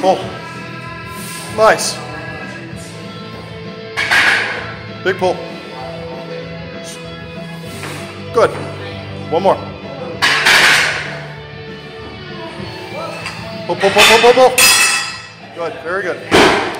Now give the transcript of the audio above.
Pull. Nice. Big pull. Good. One more. Pull, pull, pull, pull, pull, pull. Good, very good.